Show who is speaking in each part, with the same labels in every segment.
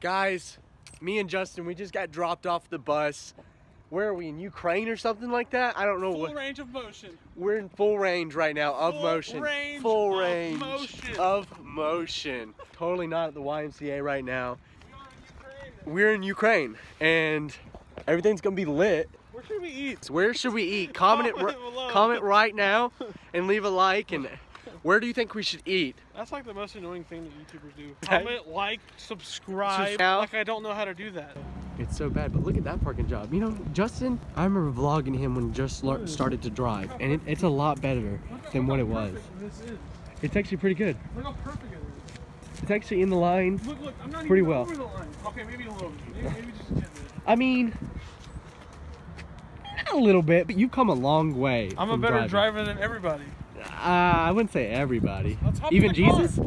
Speaker 1: Guys, me and Justin, we just got dropped off the bus. Where are we in Ukraine or something like that? I don't know
Speaker 2: Full
Speaker 1: what.
Speaker 2: range of motion.
Speaker 1: We're in full range right now of motion.
Speaker 2: Full
Speaker 1: motion.
Speaker 2: range
Speaker 1: full
Speaker 2: of
Speaker 1: range
Speaker 2: motion.
Speaker 1: of motion. Totally not at the YMCA right now.
Speaker 2: We are in Ukraine.
Speaker 1: We're in Ukraine and everything's gonna be lit.
Speaker 2: Where should we eat?
Speaker 1: Where should we eat? Comment it.
Speaker 2: Comment
Speaker 1: comment right now and leave a like. And where do you think we should eat?
Speaker 2: That's like the most annoying thing that YouTubers do. Comment, like, subscribe. Like I don't know how to do that.
Speaker 1: It's so bad, but look at that parking job. You know, Justin, I remember vlogging him when he just started to drive, and it, it's a lot better than what it was.
Speaker 2: This is.
Speaker 1: It's actually pretty good.
Speaker 2: Look how perfect it is.
Speaker 1: It's actually in the line.
Speaker 2: Look, look, I'm not
Speaker 1: Pretty
Speaker 2: even
Speaker 1: well.
Speaker 2: over the line. Okay, maybe a little. Maybe, maybe just a tidbit.
Speaker 1: I mean, a little bit, but you've come a long way.
Speaker 2: I'm a better
Speaker 1: driving.
Speaker 2: driver than everybody.
Speaker 1: Uh, I wouldn't say everybody.
Speaker 2: Let's hop
Speaker 1: Even
Speaker 2: in the car.
Speaker 1: Jesus.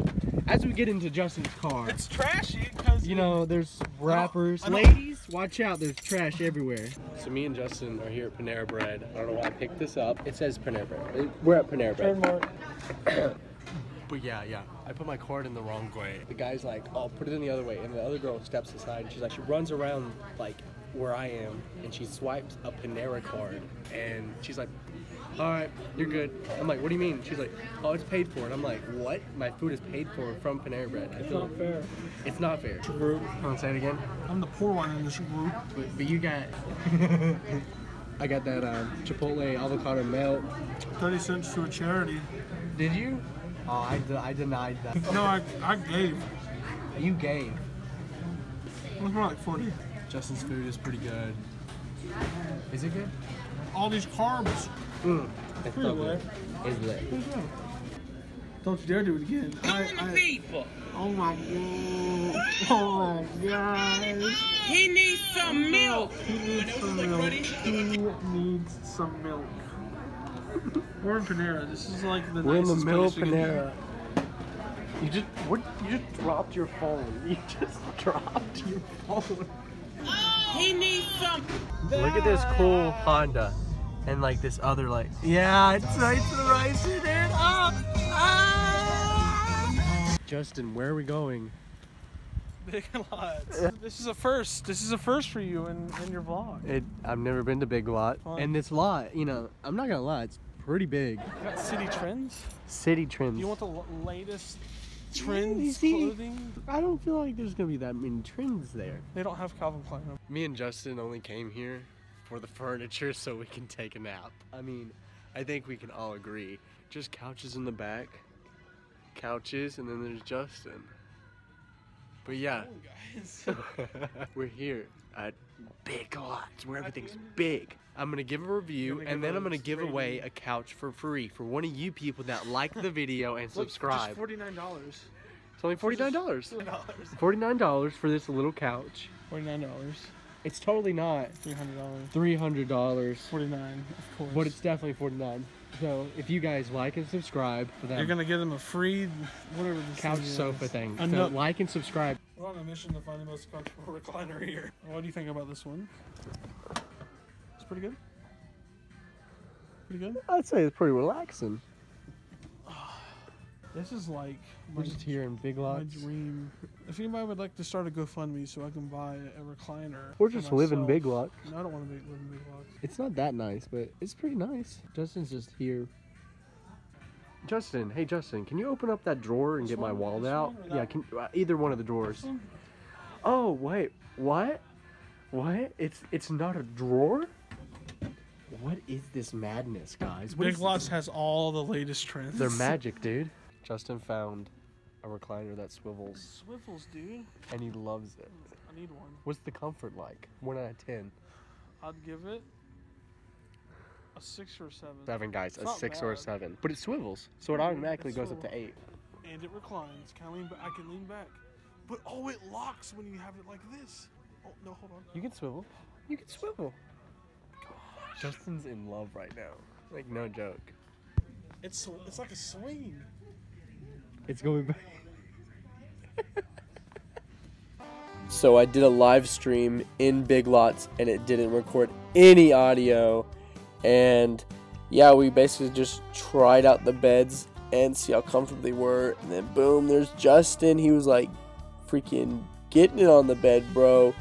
Speaker 1: As we get into Justin's car,
Speaker 2: It's trashy because
Speaker 1: you know, there's rappers.
Speaker 2: I don't-
Speaker 1: Ladies, watch out. There's trash everywhere. So me and Justin are here at Panera Bread. I don't know why I picked this up. It says Panera Bread. We're at Panera Bread.
Speaker 2: trademark.
Speaker 1: But yeah, yeah. I put my card in the wrong way. The guy's like, oh, put it in the other way. And the other girl steps aside and she's like, she runs around like where I am and she swipes a Panera card. And she's like, all right, you're good. I'm like, what do you mean? She's like, oh, it's paid for. And I'm like, what? My food is paid for from Panera Bread. I
Speaker 2: It's
Speaker 1: feel
Speaker 2: not fair.
Speaker 1: it's not fair.
Speaker 2: Group.
Speaker 1: Want to say it again?
Speaker 2: I'm the poor one in this group.
Speaker 1: But, but you got, I got that um, Chipotle avocado melt.
Speaker 2: 30 cents to a charity.
Speaker 1: Did you? Oh, I, de- I denied that.
Speaker 2: No, I, I gave.
Speaker 1: You gave.
Speaker 2: It was more like 40.
Speaker 1: Justin's food is pretty good. Is it good?
Speaker 2: All these carbs.
Speaker 1: Mm. It's
Speaker 2: Pretty lit.
Speaker 1: It's lit.
Speaker 2: Don't you dare do it again. I, I, oh my god. Oh my god.
Speaker 3: He needs some milk.
Speaker 2: He needs some milk. He needs some milk. We're in Panera. This is like the
Speaker 1: We're in the middle of
Speaker 2: place we
Speaker 1: Panera. You just what? You just dropped your phone. You just dropped your phone.
Speaker 3: He needs some.
Speaker 1: Look at this cool Honda, and like this other like. Yeah, it's nice to rice it in. Ah, ah. Justin, where are we going?
Speaker 2: Big lots. This is a first. This is a first for you in, in your vlog.
Speaker 1: It. I've never been to Big Lot,
Speaker 2: Fun.
Speaker 1: and this lot, you know, I'm not gonna lie, it's pretty big.
Speaker 2: You got city trends.
Speaker 1: Citi
Speaker 2: Trends. You want the l- latest trends
Speaker 1: see-
Speaker 2: clothing?
Speaker 1: I don't feel like there's gonna be that many trends there.
Speaker 2: They don't have Calvin Klein.
Speaker 1: Me and Justin only came here for the furniture so we can take a nap. I mean, I think we can all agree. Just couches in the back, couches, and then there's Justin. But yeah, we're here at Big Lots where everything's big. I'm gonna give a review
Speaker 2: Gonna
Speaker 1: and then I'm gonna give away a couch for free for one of you people that like the video and
Speaker 2: Look,
Speaker 1: subscribe.
Speaker 2: Just forty-nine dollars.
Speaker 1: It's only $49.
Speaker 2: Dollars.
Speaker 1: $49 for this little couch.
Speaker 2: Forty-nine dollars.
Speaker 1: It's totally not
Speaker 2: Three hundred dollars.
Speaker 1: $300.
Speaker 2: Forty-nine, of course.
Speaker 1: But it's definitely 49. So if you guys like and subscribe for that
Speaker 2: You're gonna give them a free whatever this
Speaker 1: couch
Speaker 2: thing is.
Speaker 1: sofa thing,
Speaker 2: A
Speaker 1: so like and subscribe.
Speaker 2: We're on a mission to find the most comfortable recliner here. What do you think about this one? It's pretty good. Pretty good.
Speaker 1: I'd say it's pretty relaxing.
Speaker 2: This is like my,
Speaker 1: We're just here in Big
Speaker 2: my
Speaker 1: Lots.
Speaker 2: dream. If anybody would like to start a GoFundMe so I can buy a recliner.
Speaker 1: Or
Speaker 2: for
Speaker 1: just live in. Big Lots.
Speaker 2: No, I don't want to live in Big Lots.
Speaker 1: It's not that nice, but it's pretty nice. Justin's just here. Justin, hey Justin, can you open up that drawer and
Speaker 2: This
Speaker 1: get my wallet out? Yeah, can uh, either one of the drawers.
Speaker 2: One?
Speaker 1: Oh wait, what? What? It's it's not a drawer? What is this madness, guys? What
Speaker 2: Big
Speaker 1: is
Speaker 2: Lots
Speaker 1: this?
Speaker 2: has all the latest trends.
Speaker 1: They're magic, dude. Justin found a recliner that swivels,
Speaker 2: Swivels, dude.
Speaker 1: and he loves it.
Speaker 2: I need one.
Speaker 1: What's the comfort like? One out of ten.
Speaker 2: I'd give it a six or seven.
Speaker 1: Seven, guys.
Speaker 2: It's
Speaker 1: A six or a seven. But it swivels, so it automatically
Speaker 2: it
Speaker 1: goes up to eight.
Speaker 2: And it reclines. Can I lean back? I can lean back. But oh, it locks when you have it like this. Oh no, hold on.
Speaker 1: You can swivel. You can swivel. Justin's in love right now. Like no joke.
Speaker 2: It's it's like a swing.
Speaker 1: It's going back.
Speaker 4: So I did a live stream in Big Lots and it didn't record any audio. And yeah, we basically just tried out the beds and see how comfortable they were. And then boom, there's Justin. He was like freaking getting it on the bed, bro.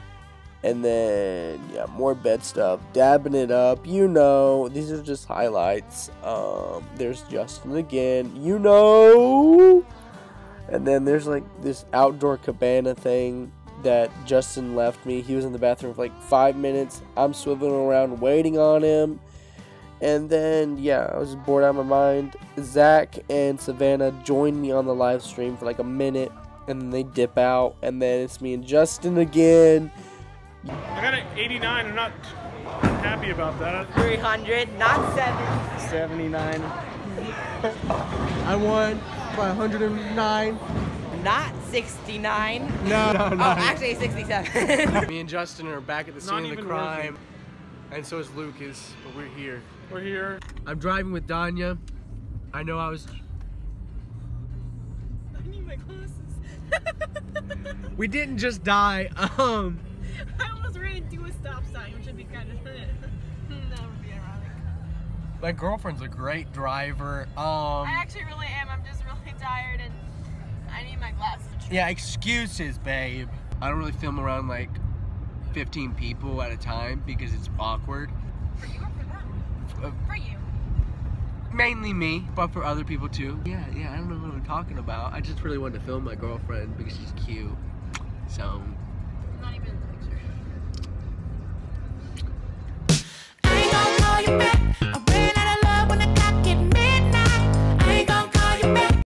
Speaker 4: And then, yeah, more bed stuff, dabbing it up, you know. These are just highlights. Um, there's Justin again, you know. And then there's like this outdoor cabana thing that Justin left me. He was in the bathroom for like five minutes. I'm swiveling around waiting on him. And then, yeah, I was bored out of my mind. Zach and Savannah joined me on the live stream for like a minute. And then they dip out. And then it's me and Justin again.
Speaker 2: I got an 89. I'm not happy about that.
Speaker 5: 300, not 7.
Speaker 1: 79. I won by 109.
Speaker 5: Not 69.
Speaker 1: No, no,
Speaker 5: Oh, actually 67.
Speaker 1: Me and Justin are back at the
Speaker 2: Not
Speaker 1: scene of the
Speaker 2: even
Speaker 1: crime. And so is Lucas, but we're here.
Speaker 2: We're here.
Speaker 1: I'm driving with Danya. I know I was.
Speaker 6: I need my glasses.
Speaker 1: We didn't just die. Um.
Speaker 6: Stop sign, which would be kind of. that would be ironic.
Speaker 1: My girlfriend's a great driver. Um.
Speaker 6: I actually really am. I'm just really tired and I need my glasses.
Speaker 1: Yeah, excuses, babe. I don't really film around like 15 people at a time because it's awkward.
Speaker 6: For you or for them?
Speaker 1: Uh,
Speaker 6: For you.
Speaker 1: mainly me, but for other people too. Yeah, yeah, I don't know what I'm talking about. I just really wanted to film my girlfriend because she's cute. So, all you back.